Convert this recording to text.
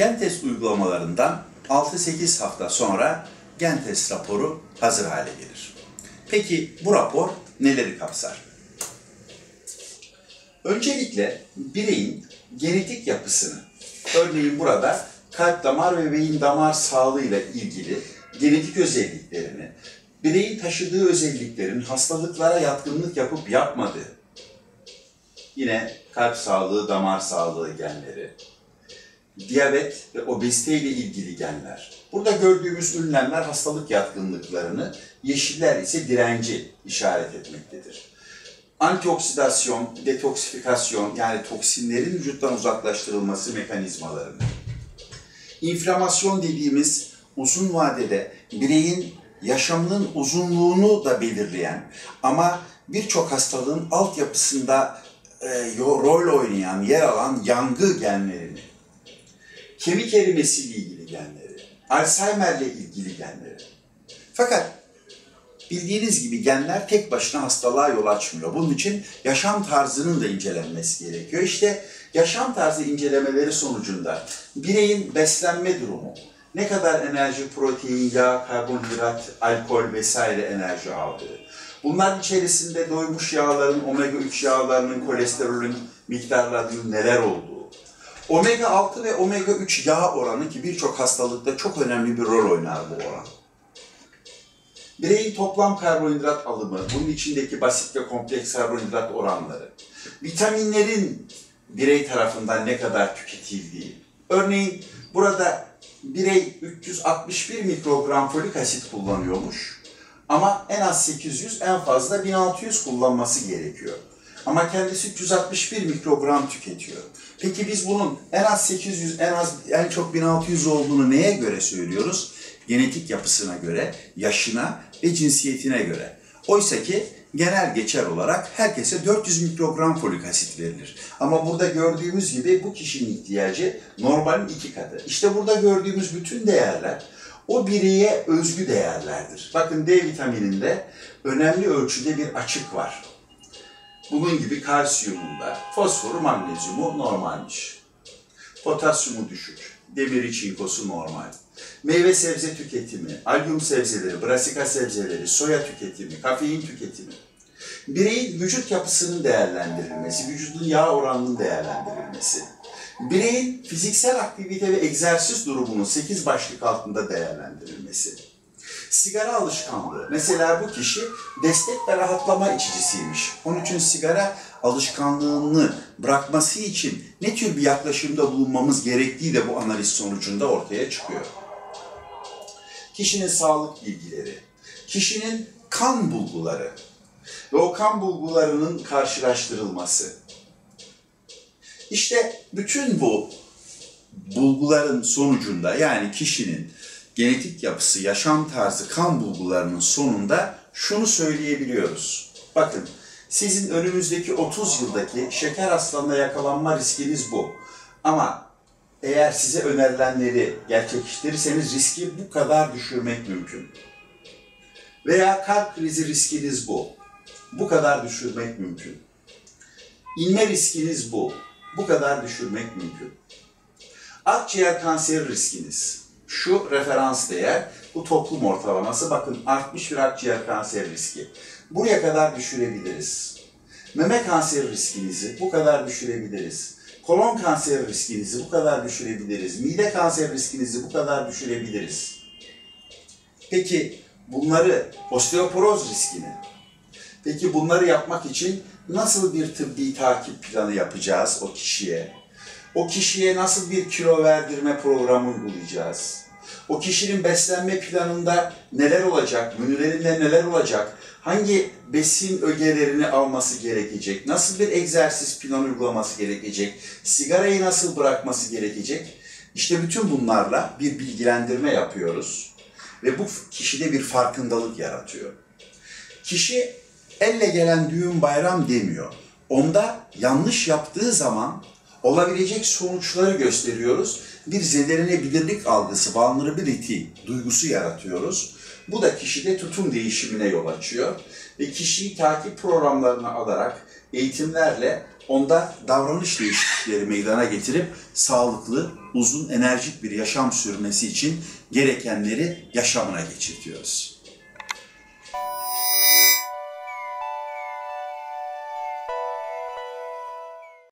Gen test uygulamalarından 6-8 hafta sonra gen test raporu hazır hale gelir. Peki bu rapor neleri kapsar? Öncelikle bireyin genetik yapısını, örneğin burada kalp damar ve beyin damar sağlığı ile ilgili genetik özelliklerini, bireyin taşıdığı özelliklerin hastalıklara yatkınlık yapıp yapmadığı, yine kalp sağlığı, damar sağlığı genleri, diyabet ve obezite ile ilgili genler. Burada gördüğümüz ünlemler hastalık yatkınlıklarını, yeşiller ise direnci işaret etmektedir. Antioksidasyon, detoksifikasyon yani toksinlerin vücuttan uzaklaştırılması mekanizmalarını. İnflamasyon dediğimiz uzun vadede bireyin yaşamının uzunluğunu da belirleyen ama birçok hastalığın altyapısında e, rol oynayan, yer alan yangı genlerini, kemik erimesiyle ilgili genleri, Alzheimer'le ilgili genleri. Fakat bildiğiniz gibi genler tek başına hastalığa yol açmıyor. Bunun için yaşam tarzının da incelenmesi gerekiyor. İşte yaşam tarzı incelemeleri sonucunda bireyin beslenme durumu, ne kadar enerji, protein, yağ, karbonhidrat, alkol vesaire enerji aldığı, bunların içerisinde doymuş yağların, omega 3 yağlarının, kolesterolün miktarlarının neler olduğu, omega 6 ve omega 3 yağ oranı ki birçok hastalıkta çok önemli bir rol oynar bu oran. Bireyin toplam karbonhidrat alımı, bunun içindeki basit ve kompleks karbonhidrat oranları, vitaminlerin birey tarafından ne kadar tüketildiği. Örneğin burada birey 361 mikrogram folik asit kullanıyormuş ama en az 800, en fazla 1600 kullanması gerekiyor. Ama kendisi 361 mikrogram tüketiyor. Peki biz bunun en az 800, en az en çok 1600 olduğunu neye göre söylüyoruz? Genetik yapısına göre, yaşına ve cinsiyetine göre. Oysa ki genel geçer olarak herkese 400 mikrogram folik asit verilir. Ama burada gördüğümüz gibi bu kişinin ihtiyacı normalin iki katı. İşte burada gördüğümüz bütün değerler o bireye özgü değerlerdir. Bakın D vitamininde önemli ölçüde bir açık var. Bunun gibi kalsiyumunda, fosforu, magnezyumu normalmiş. Potasyumu düşük, demiri çinkosu normal. Meyve sebze tüketimi, alyum sebzeleri, brasika sebzeleri, soya tüketimi, kafein tüketimi. Bireyin vücut yapısının değerlendirilmesi, vücudun yağ oranının değerlendirilmesi. Bireyin fiziksel aktivite ve egzersiz durumunun 8 başlık altında değerlendirilmesi. Sigara alışkanlığı. Mesela bu kişi destek ve rahatlama içicisiymiş. Onun için sigara alışkanlığını bırakması için ne tür bir yaklaşımda bulunmamız gerektiği de bu analiz sonucunda ortaya çıkıyor. Kişinin sağlık bilgileri, kişinin kan bulguları ve o kan bulgularının karşılaştırılması. İşte bütün bu bulguların sonucunda yani kişinin genetik yapısı, yaşam tarzı, kan bulgularının sonunda şunu söyleyebiliyoruz. Bakın sizin önümüzdeki 30 yıldaki şeker hastalığına yakalanma riskiniz bu. Ama eğer size önerilenleri gerçekleştirirseniz riski bu kadar düşürmek mümkün. Veya kalp krizi riskiniz bu. Bu kadar düşürmek mümkün. İnme riskiniz bu. Bu kadar düşürmek mümkün. Akciğer kanseri riskiniz. Şu referans değer, bu toplum ortalaması. Bakın artmış bir akciğer kanseri riski. Buraya kadar düşürebiliriz. Meme kanseri riskinizi bu kadar düşürebiliriz. Kolon kanseri riskinizi bu kadar düşürebiliriz. Mide kanseri riskinizi bu kadar düşürebiliriz. Peki bunları, osteoporoz riskini, peki bunları yapmak için nasıl bir tıbbi takip planı yapacağız o kişiye? O kişiye nasıl bir kilo verdirme programı uygulayacağız? O kişinin beslenme planında neler olacak, menülerinde neler olacak, hangi besin ögelerini alması gerekecek, nasıl bir egzersiz planı uygulaması gerekecek, sigarayı nasıl bırakması gerekecek? İşte bütün bunlarla bir bilgilendirme yapıyoruz ve bu kişide bir farkındalık yaratıyor. Kişi elle gelen düğün bayram demiyor. Onda yanlış yaptığı zaman olabilecek sonuçları gösteriyoruz. Bir zedelenebilirlik algısı, vulnerability duygusu yaratıyoruz. Bu da kişide tutum değişimine yol açıyor. Ve kişiyi takip programlarına alarak, eğitimlerle onda davranış değişiklikleri meydana getirip sağlıklı, uzun, enerjik bir yaşam sürmesi için gerekenleri yaşamına geçirtiyoruz.